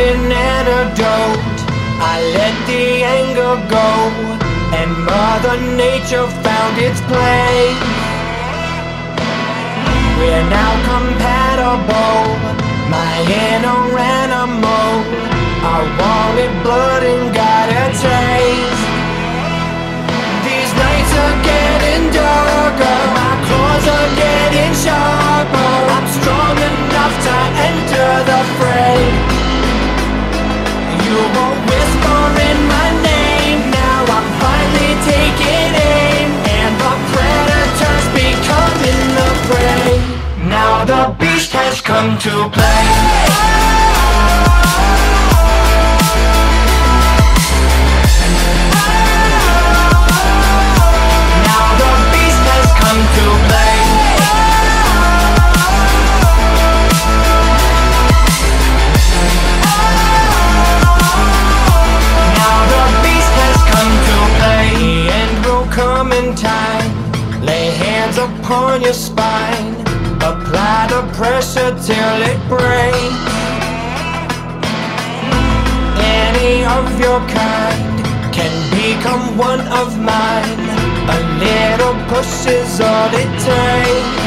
found an antidote. I let the anger go, and Mother Nature found its place. We're now compatible, my time. Lay hands upon your spine. Pressure till it breaks. Any of your kind can become one of mine. A little push is all it takes.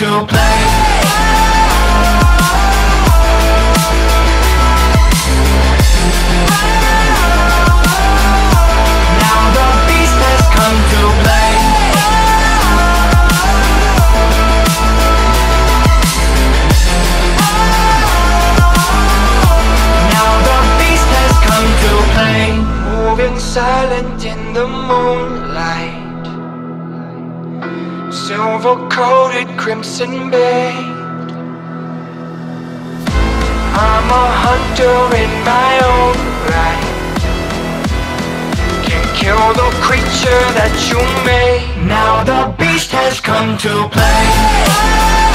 Play. Moving silent in the moonlight. Silver coated crimson bay. I'm a hunter in my own right can kill the creature that you made. Now the beast has come to play.